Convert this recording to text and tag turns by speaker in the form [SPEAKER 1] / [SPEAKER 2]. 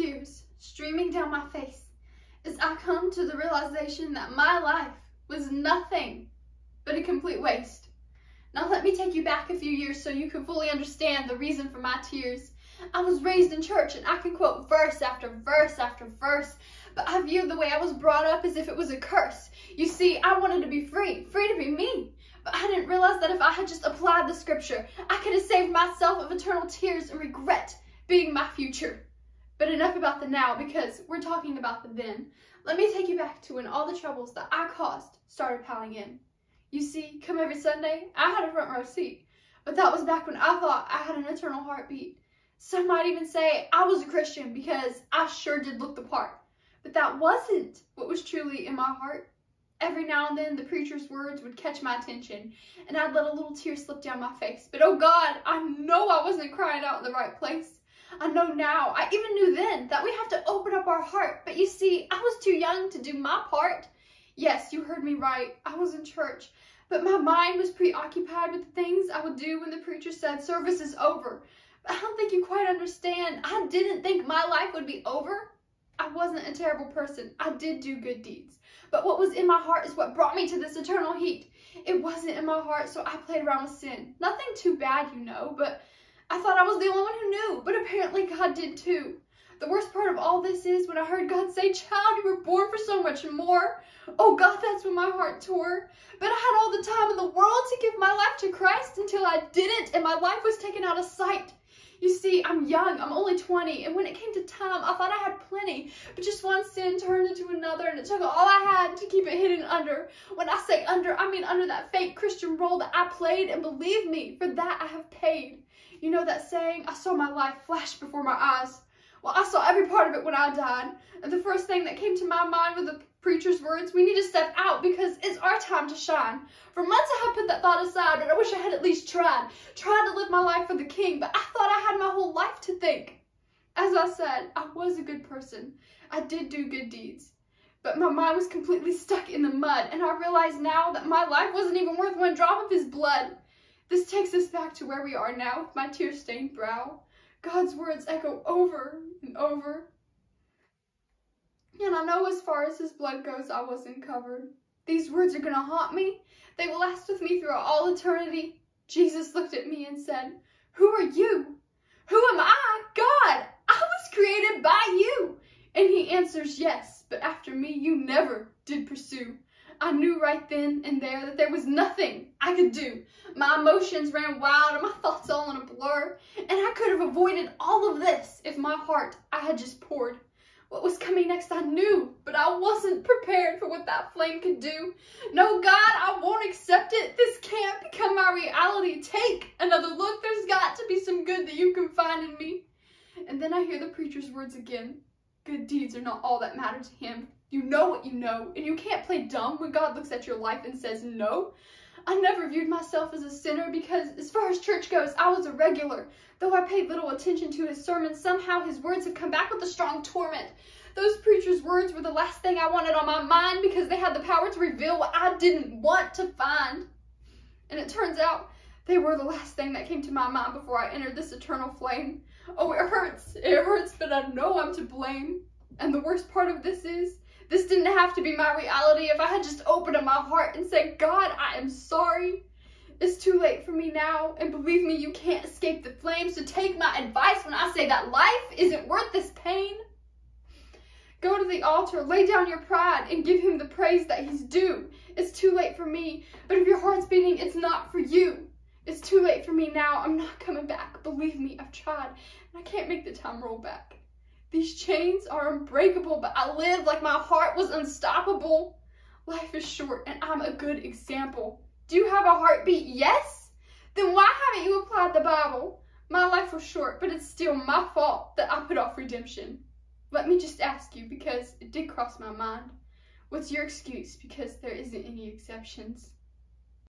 [SPEAKER 1] tears streaming down my face as I come to the realization that my life was nothing but a complete waste. Now let me take you back a few years so you can fully understand the reason for my tears. I was raised in church and I can quote verse after verse after verse, but I viewed the way I was brought up as if it was a curse. You see, I wanted to be free, free to be me. But I didn't realize that if I had just applied the scripture, I could have saved myself of eternal tears and regret being my future. But enough about the now because we're talking about the then. Let me take you back to when all the troubles that I caused started piling in. You see, come every Sunday, I had a front row seat. But that was back when I thought I had an eternal heartbeat. Some might even say I was a Christian because I sure did look the part. But that wasn't what was truly in my heart. Every now and then the preacher's words would catch my attention and I'd let a little tear slip down my face. But oh God, I know I wasn't crying out in the right place. I know now, I even knew then, that we have to open up our heart. But you see, I was too young to do my part. Yes, you heard me right. I was in church, but my mind was preoccupied with the things I would do when the preacher said service is over. But I don't think you quite understand. I didn't think my life would be over. I wasn't a terrible person. I did do good deeds. But what was in my heart is what brought me to this eternal heat. It wasn't in my heart, so I played around with sin. Nothing too bad, you know, but I thought I was the only one knew, but apparently God did too. The worst part of all this is when I heard God say, Child, you were born for so much more. Oh God, that's when my heart tore. But I had all the time in the world to give my life to Christ until I didn't, and my life was taken out of sight. You see, I'm young, I'm only 20, and when it came to time, I thought I had plenty, but just one sin turned into another, and it took all I had to keep it hidden under. When I say under, I mean under that fake Christian role that I played, and believe me, for that I have paid. You know that saying, I saw my life flash before my eyes. Well, I saw every part of it when I died, and the first thing that came to my mind were the preacher's words, we need to step out because it's our time to shine. For months I had put that thought aside, but I wish I had at least tried. Tried to live my life for the king, but I thought I had my whole life to think. As I said, I was a good person. I did do good deeds. But my mind was completely stuck in the mud, and I realize now that my life wasn't even worth one drop of his blood. This takes us back to where we are now with my tear-stained brow. God's words echo over and over. And I know as far as his blood goes, I wasn't covered. These words are to haunt me. They will last with me throughout all eternity. Jesus looked at me and said, Who are you? Who am I? God, I was created by you. And he answers, Yes, but after me you never did pursue. I knew right then and there that there was nothing I could do. My emotions ran wild and my thoughts all in a blur. And I could have avoided all of this if my heart I had just poured. What was coming next I knew, but I wasn't prepared for what that flame could do. No, God, I won't accept it. This can't become my reality. Take another look. There's got to be some good that you can find in me. And then I hear the preacher's words again. Good deeds are not all that matter to him. You know what you know, and you can't play dumb when God looks at your life and says no. I never viewed myself as a sinner because, as far as church goes, I was a regular. Though I paid little attention to his sermons, somehow his words have come back with a strong torment. Those preacher's words were the last thing I wanted on my mind because they had the power to reveal what I didn't want to find. And it turns out they were the last thing that came to my mind before I entered this eternal flame. Oh, it hurts. It hurts, but I know I'm to blame. And the worst part of this is, this didn't have to be my reality if I had just opened up my heart and said, God, I am sorry. It's too late for me now, and believe me, you can't escape the flames, so take my advice when I say that life isn't worth this pain. Go to the altar, lay down your pride, and give him the praise that he's due. It's too late for me, but if your heart's beating, it's not for you. It's too late for me now. I'm not coming back. Believe me, I've tried, and I can't make the time roll back. These chains are unbreakable, but I live like my heart was unstoppable. Life is short, and I'm a good example. Do you have a heartbeat? Yes? Then why haven't you applied the Bible? My life was short, but it's still my fault that I put off redemption. Let me just ask you, because it did cross my mind. What's your excuse? Because there isn't any exceptions.